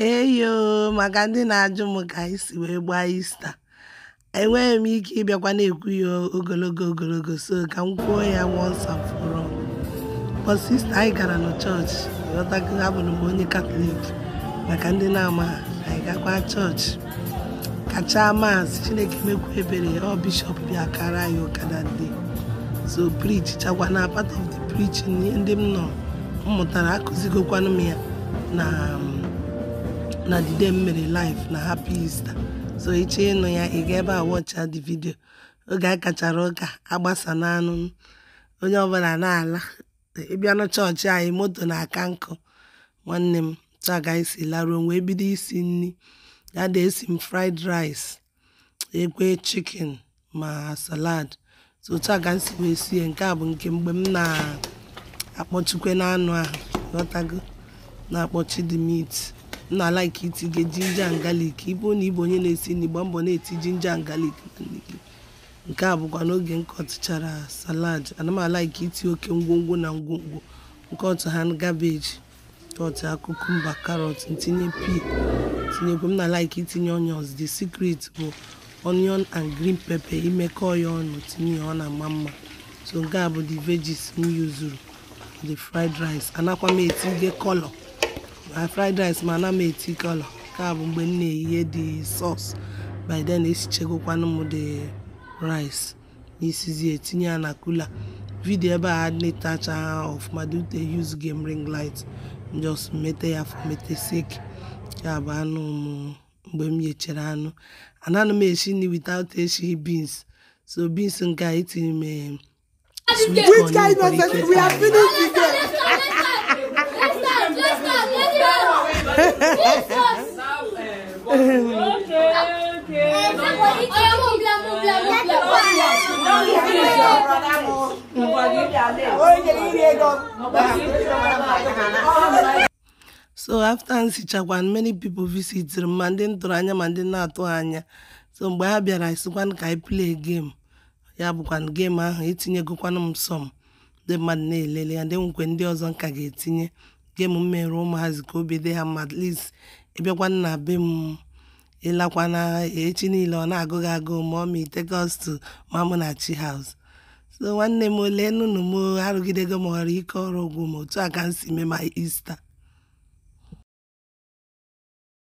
eyo maka ndị na-ajụ m ka anyị wee gbaa ista enweghị m ike ịbịakwa na-ekwu ya ogologo ogologo so ka m kwuo ya once and for all. Anyị gara na chọọchị ghọtago abụrụ m onye katọlik maka ndị na-ama anyị gakwa chọọchị kacha maasị chineke mekwa ebere ọ bishọp bịa kara anyị ụkada dị so preach chakwa na part of the preaching ihe ndị m nọ m akụzigokwanụ m ya na na the day m mere live na happy easter. So ịchọ ịnụ ya ị ga ebe a watcha the video. Oge a kachara ụka agbasa n'anụ onye ọbụla na-ala ịbịa na chọọchị anyị moto na-aka nkụ. Nwanne m taa ka anyị si laruo wee bido isi nri. Ya da esi m fried rice ekwe chicken ma salad. So taa ka m si wee sie nke a bụ nke mgbe m na-akpọchukwe n'anụ ahụ ghọtago na-akpọchi the meat. M na-alaiki itige jinja and galik ịbụ na ịbụ onye na-esi nri gba mbọ na-eti jinja and galik na nke a bụkwa n'oge nkọtụchara salad. Ana m alaiki iti oke ngwongwo na ngwongwo. Nkọtụ ha gabeji kọtụ kukumba karọt ntinye pea. Tinyekwa m na like itinye onions. The secret bụ onion and green pepper. Imekọ ya ọnụ tinye ya ọ na-ama mma. So nke a bụ the veggies m yuzuru the fried rice. Anakwa m etinye kọlọ ma fried rice ma ana m eti kọlọ nke a bụ mgbe m na-eyihe the sauce. By then esichegokwanụ m the rice. N'isizi etinye ya na kula vidio ebe a netacha ọfụma dute use game ring light. Just mete ya for mete sake. Ya bụ anụ m mgbe m yechere anụ. Anaghị m esi nri without eshi beans. So beans nke a etinye m sweet Which corn so after m sichakwa many people visited ma ndị m tụrụ anya ma ndị na-atụghị anya. So mgbe ha bịara isikwanụ ka anyị play game. Ya bụkwanụ game ahụ etinyegokwanụ m sọm ndị mmadụ na-elele ya ndị nwekwe ndị ọzọ nka ga-etinye. Game m mere ụmụazị ka obi dị ha mma at least ịbịakwanụ na be m ịlakwana echi niile ọ na-agụ gị agụ ma ọ ma take us to mamụ na chi house. So nwanne m ole nụnụ m arụgidego m ọrụ ike ọrụ ụgwụ m otu a ka m si mee ma Easter.